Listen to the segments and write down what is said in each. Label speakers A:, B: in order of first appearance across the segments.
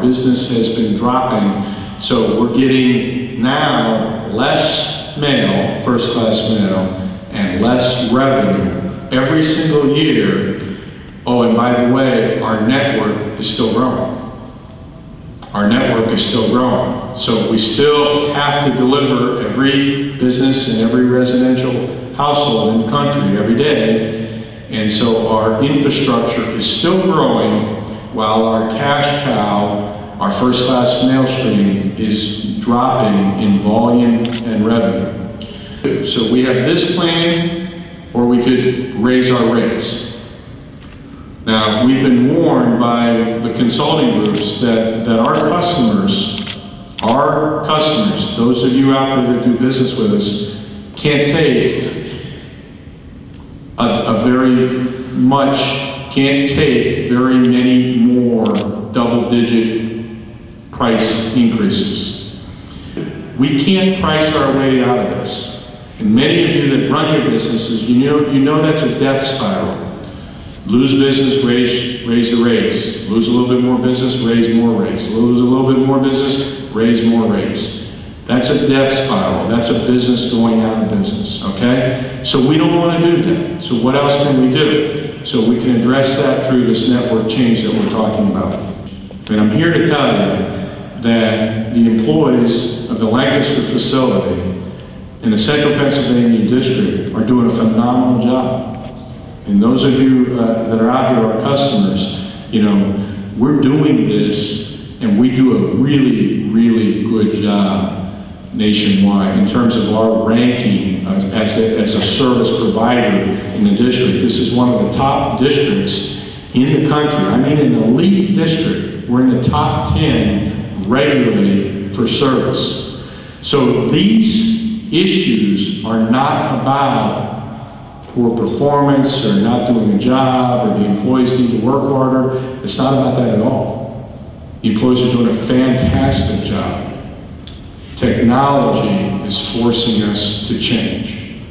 A: business has been dropping. So we're getting now less mail, first class mail, and less revenue every single year. Oh, and by the way, our network is still growing. Our network is still growing. So we still have to deliver every business and every residential household in the country every day. And so our infrastructure is still growing while our cash cow, our first class mail stream, is dropping in volume and revenue. So we have this plan, or we could raise our rates. Now, we've been warned by the consulting groups that, that our customers, our customers, those of you out there that do business with us, can't take a, a very much, can't take very many more double-digit price increases. We can't price our way out of this. And many of you that run your businesses, you know, you know that's a death spiral. Lose business, raise, raise the rates. Lose a little bit more business, raise more rates. Lose a little bit more business, raise more rates. That's a death spiral. That's a business going out of business, okay? So we don't want to do that. So what else can we do? So we can address that through this network change that we're talking about. And I'm here to tell you that the employees of the Lancaster facility in the Central Pennsylvania District are doing a phenomenal job. And those of you uh, that are out here, our customers, you know, we're doing this and we do a really, really good job nationwide in terms of our ranking as, as, a, as a service provider in the district. This is one of the top districts in the country. I mean, an elite district. We're in the top 10 regularly for service. So these issues are not about poor performance or not doing a job or the employees need to work harder. It's not about that at all. The employees are doing a fantastic job. Technology is forcing us to change.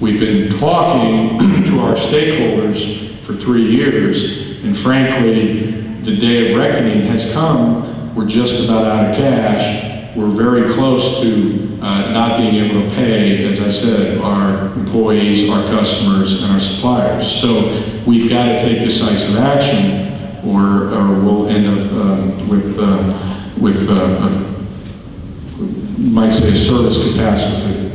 A: We've been talking to our stakeholders for three years, and frankly, the day of reckoning has come. We're just about out of cash. We're very close to uh, not being able to pay, as I said, our employees, our customers, and our suppliers. So we've got to take decisive action, or, or we'll end up um, with, uh, with uh, might say service catastrophe.